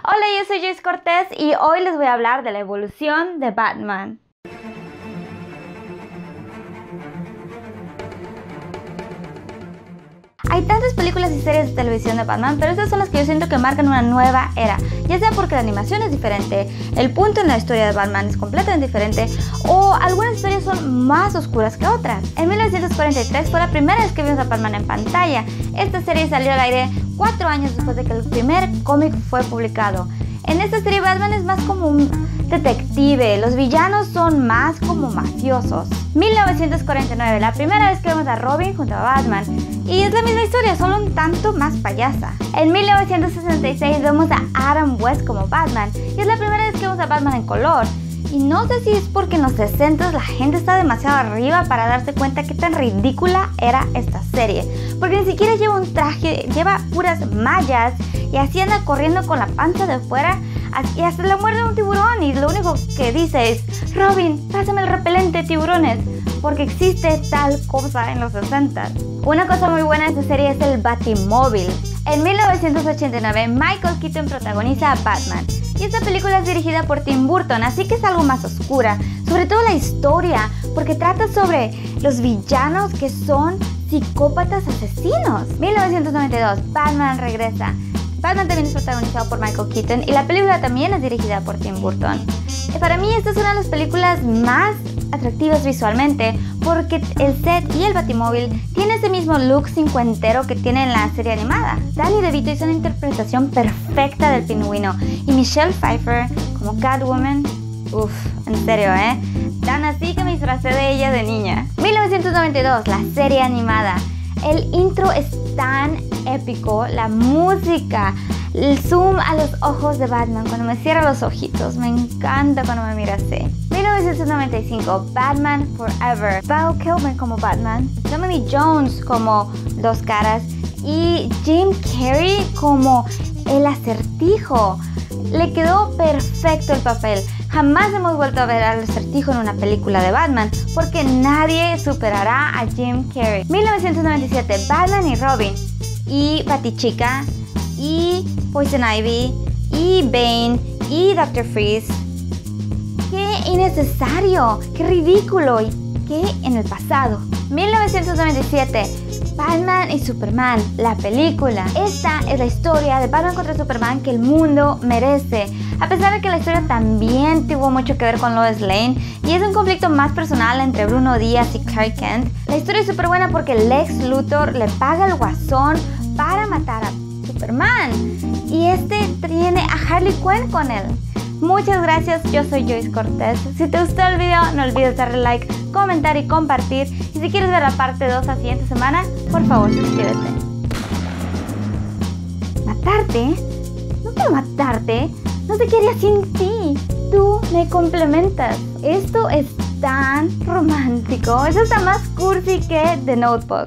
Hola, yo soy Joyce Cortés y hoy les voy a hablar de la evolución de Batman. Hay tantas películas y series de televisión de Batman, pero estas son las que yo siento que marcan una nueva era, ya sea porque la animación es diferente, el punto en la historia de Batman es completamente diferente, o algunas historias son más oscuras que otras. En 1943 fue la primera vez que vimos a Batman en pantalla. Esta serie salió al aire cuatro años después de que el primer cómic fue publicado. En esta serie Batman es más como un detective, los villanos son más como mafiosos. 1949, la primera vez que vemos a Robin junto a Batman. Y es la misma historia, solo un tanto más payasa. En 1966 vemos a Adam West como Batman. Y es la primera vez que vemos a Batman en color. Y no sé si es porque en los 60 la gente está demasiado arriba para darse cuenta qué tan ridícula era esta serie. Porque ni siquiera lleva un traje, lleva puras mallas y así anda corriendo con la panza de fuera y hasta le muerde un tiburón y lo único que dice es, Robin, pásame el repelente tiburones, porque existe tal cosa en los 60. Una cosa muy buena de esta serie es el Batimóvil. En 1989, Michael Keaton protagoniza a Batman. Esta película es dirigida por Tim Burton, así que es algo más oscura. Sobre todo la historia, porque trata sobre los villanos que son psicópatas asesinos. 1992, Batman regresa. Batman también es protagonizado por Michael Keaton y la película también es dirigida por Tim Burton. Para mí esta es una de las películas más atractivas visualmente porque el set y el batimóvil tiene ese mismo look cincuentero que tiene en la serie animada. Danny DeVito hizo una interpretación perfecta del pingüino y Michelle Pfeiffer como Catwoman, uff, en serio, ¿eh? Tan así que me disfracé de ella de niña. 1992, la serie animada. El intro es tan épico, la música, el zoom a los ojos de Batman cuando me cierra los ojitos, me encanta cuando me mira así. 1995, Batman Forever, Val Kilmer como Batman, Tommy Jones como Dos Caras y Jim Carrey como el acertijo. Le quedó perfecto el papel. Jamás hemos vuelto a ver al acertijo en una película de Batman, porque nadie superará a Jim Carrey. 1997, Batman y Robin, y Batichica, y Poison Ivy, y Bane, y Dr. Freeze. ¡Qué innecesario! ¡Qué ridículo! ¿Y qué en el pasado? 1997, Batman y Superman, la película. Esta es la historia de Batman contra Superman que el mundo merece. A pesar de que la historia también tuvo mucho que ver con Lois Lane y es un conflicto más personal entre Bruno Díaz y Clark Kent, la historia es súper buena porque Lex Luthor le paga al guasón para matar a Superman y este tiene a Harley Quinn con él. Muchas gracias, yo soy Joyce Cortés. Si te gustó el video, no olvides darle like, comentar y compartir. Y si quieres ver la parte 2 la siguiente semana, por favor suscríbete. ¿Matarte? No quiero matarte. No te quería sin ti. Tú me complementas. Esto es tan romántico. Eso está más cursi que The Notebook.